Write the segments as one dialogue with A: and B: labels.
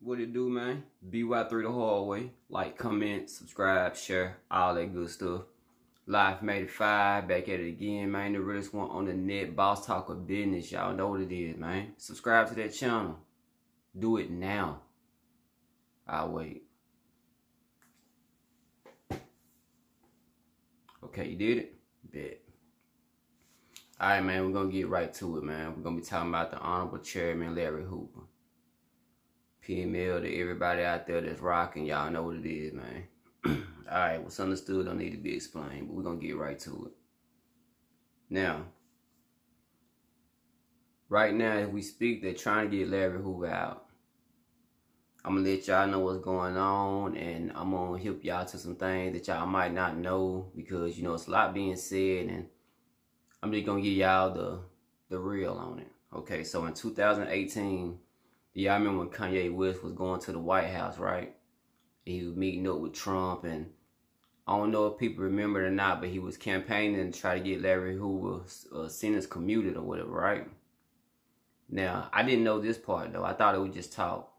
A: What it do, man? BY3 the hard way. Like, comment, subscribe, share, all that good stuff. Life made it five, back at it again, man. The realest one on the net, boss talk of business. Y'all know what it is, man. Subscribe to that channel. Do it now. I'll wait. Okay, you did it? Bet. Alright, man, we're gonna get right to it, man. We're gonna be talking about the Honorable Chairman Larry Hoover. PML to everybody out there that's rocking, y'all know what it is, man. Alright, what's understood don't need to be explained, but we're going to get right to it. Now, right now, as we speak, they're trying to get Larry Hoover out. I'm going to let y'all know what's going on, and I'm going to help y'all to some things that y'all might not know, because, you know, it's a lot being said, and I'm just to give y'all the, the real on it. Okay, so in 2018, y'all remember when Kanye West was going to the White House, right? he was meeting up with Trump and I don't know if people remember it or not, but he was campaigning to try to get Larry Hoover's uh, sentence commuted or whatever, right? Now, I didn't know this part, though. I thought it was just talk.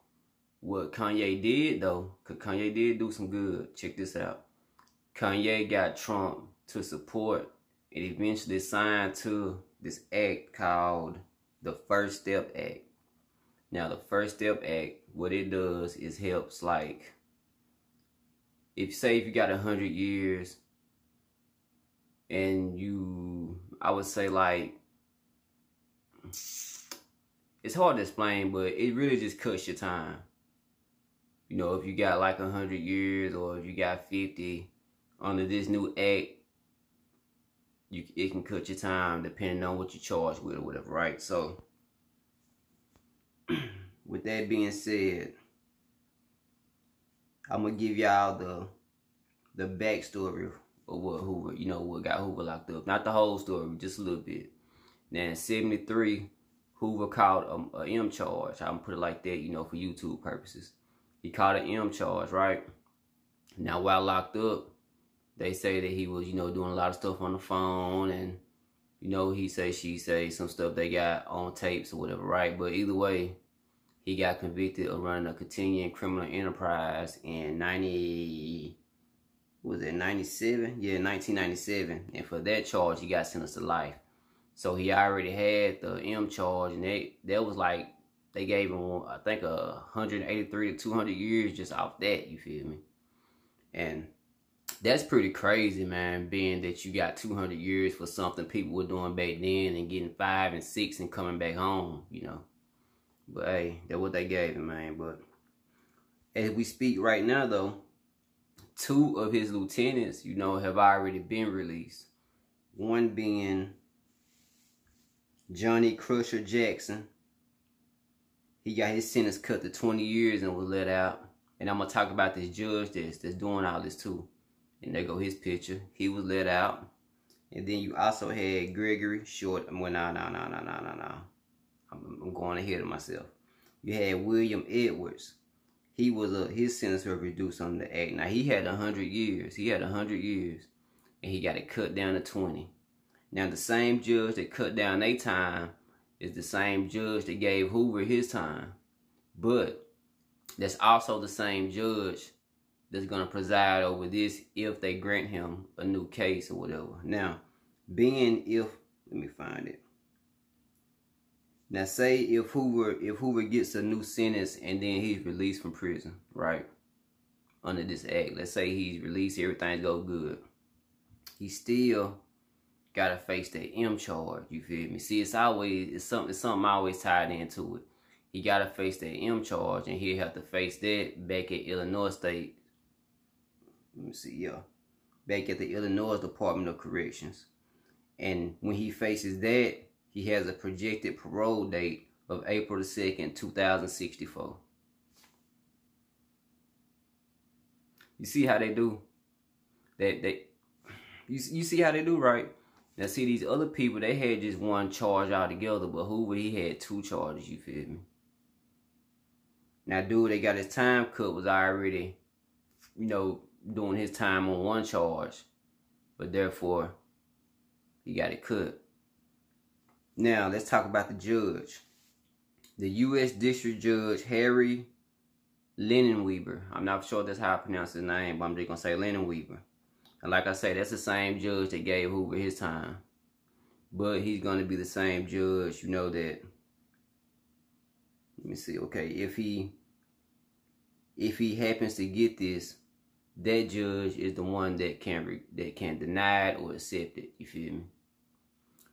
A: What Kanye did, though, because Kanye did do some good. Check this out. Kanye got Trump to support and eventually signed to this act called the First Step Act. Now, the First Step Act, what it does is helps, like, if you say if you got a hundred years and you I would say like it's hard to explain, but it really just cuts your time. You know, if you got like a hundred years or if you got fifty under this new act, you it can cut your time depending on what you charge with or whatever, right? So with that being said, I'm gonna give y'all the the backstory of what Hoover, you know, what got Hoover locked up. Not the whole story, just a little bit. Now, in 73, Hoover caught a, a M charge. I'm gonna put it like that, you know, for YouTube purposes. He caught an M charge, right? Now, while locked up, they say that he was, you know, doing a lot of stuff on the phone and, you know, he say, she say, some stuff they got on tapes or whatever, right? But either way, he got convicted of running a continuing criminal enterprise in 90, was it 97? Yeah, 1997. And for that charge, he got sentenced to life. So he already had the M charge, and they that was like they gave him I think a 183 to 200 years just off that. You feel me? And that's pretty crazy, man. Being that you got 200 years for something people were doing back then, and getting five and six and coming back home, you know. But hey, that's what they gave him, man. But as we speak right now, though, two of his lieutenants, you know, have already been released. One being Johnny Crusher Jackson. He got his sentence cut to 20 years and was let out. And I'm going to talk about this judge that's, that's doing all this too. And there go his picture. He was let out. And then you also had Gregory Short. No, no, no, no, no, no, no. I'm, going ahead of myself. You had William Edwards. He was a his sentence was reduced on the act. Now he had hundred years. He had hundred years, and he got it cut down to twenty. Now the same judge that cut down their time is the same judge that gave Hoover his time, but that's also the same judge that's gonna preside over this if they grant him a new case or whatever. Now, being if let me find it. Now say if Hoover if Hoover gets a new sentence and then he's released from prison, right? Under this act. Let's say he's released, everything go good. He still gotta face that M charge, you feel me? See, it's always it's something it's something always tied into it. He gotta face that M charge and he'll have to face that back at Illinois State. Let me see, yeah. Back at the Illinois Department of Corrections. And when he faces that, he has a projected parole date of April the 2nd, 2064. You see how they do? That they you, you see how they do, right? Now see these other people, they had just one charge altogether, but Hoover he had two charges, you feel me? Now dude they got his time cut was already, you know, doing his time on one charge. But therefore, he got it cut. Now, let's talk about the judge. The U.S. District Judge Harry Linen I'm not sure that's how I pronounce his name, but I'm just to say Linen And like I say, that's the same judge that gave Hoover his time. But he's to be the same judge, you know, that... Let me see, okay, if he... If he happens to get this, that judge is the one that can that can deny it or accept it. You feel me?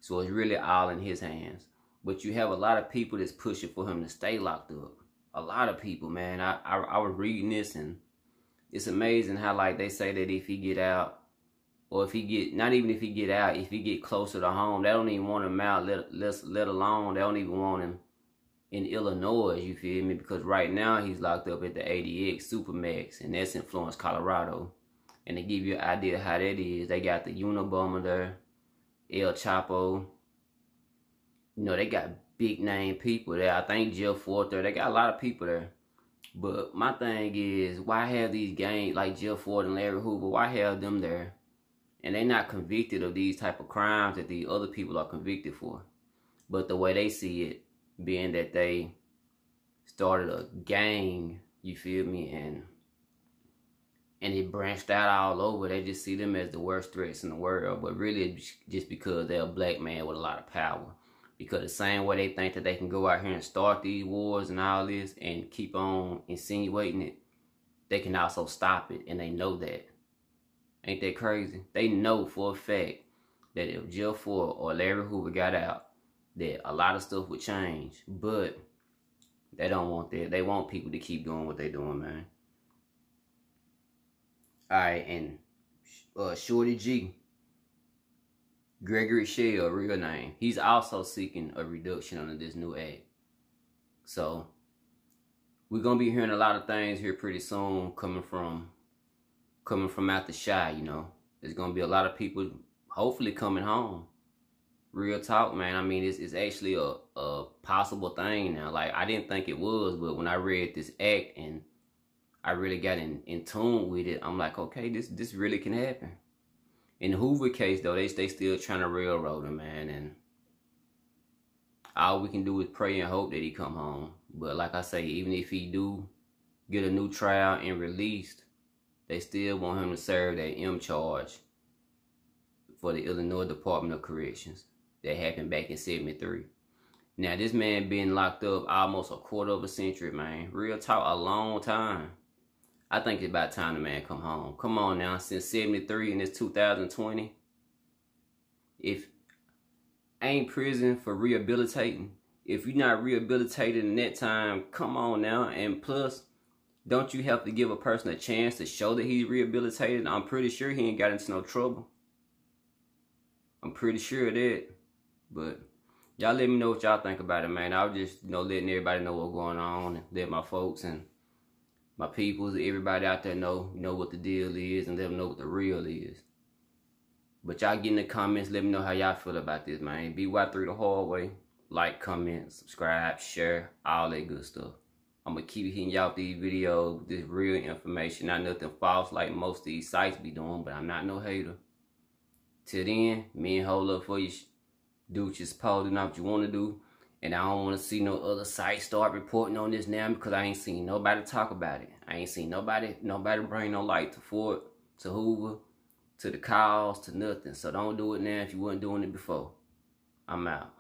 A: So it's really all in his hands. But you have a lot of people that's pushing for him to stay locked up. A lot of people, man. I I, I was reading this and it's amazing how like they say that if he get out or if he get not even if he get out, if he get closer to home, they don't even want him out. Let let let alone they don't even want him in Illinois, you feel me? Because right now he's locked up at the ADX Supermax, and that's in Florence, Colorado. And to give you an idea how that is, they got the Unabomber there, El Chapo. You know, they got big name people there. I think Jeff Fort there. They got a lot of people there. But my thing is, why have these gangs like Jeff Fort and Larry Hoover, why have them there? And they're not convicted of these type of crimes that the other people are convicted for. But the way they see it, being that they started a gang, you feel me, and and it branched out all over. They just see them as the worst threats in the world, but really just because they're a black man with a lot of power. Because the same way they think that they can go out here and start these wars and all this and keep on insinuating it, they can also stop it, and they know that. Ain't that crazy? They know for a fact that if Jeff Fort or Larry Hoover got out, that a lot of stuff would change, but they don't want that. They want people to keep doing what they're doing, man. All right, and uh, Shorty G, Gregory Shell, real name. He's also seeking a reduction under this new act. So we're gonna be hearing a lot of things here pretty soon coming from coming from out the Chi. You know, there's gonna be a lot of people hopefully coming home real talk, man. I mean, it's, it's actually a, a possible thing now. Like, I didn't think it was, but when I read this act and I really got in, in tune with it, I'm like, okay, this this really can happen. In the Hoover case, though, they, they still trying to railroad him, man. And all we can do is pray and hope that he come home. But like I say, even if he do get a new trial and released, they still want him to serve that M charge for the Illinois Department of Corrections that happened back in 73. Now, this man been locked up almost a quarter of a century, man. Real talk, a long time. I think it's about time the man come home. Come on now, since 73 and it's 2020. If ain't prison for rehabilitating, if you're not rehabilitated in that time, come on now. And plus, don't you have to give a person a chance to show that he's rehabilitated? I'm pretty sure he ain't got into no trouble. I'm pretty sure that. But y'all let me know what y'all think about it, man. I was just, you know, letting everybody know what's going on and let my folks and my peoples, everybody out there know, know what the deal is and let them know what the real is. But y'all get in the comments, let me know how y'all feel about this, man. BY3 the hard way. Like, comment, subscribe, share, all that good stuff. I'm to keep hitting y'all with these videos this real information. Not nothing false like most of these sites be doing, but I'm not no hater. Till then, me and hold up for you do what you're supposed to not what you want to do. And I don't want to see no other sites start reporting on this now because I ain't seen nobody talk about it. I ain't seen nobody nobody bring no light to Fort, to Hoover, to the calls, to nothing. So don't do it now if you weren't doing it before. I'm out.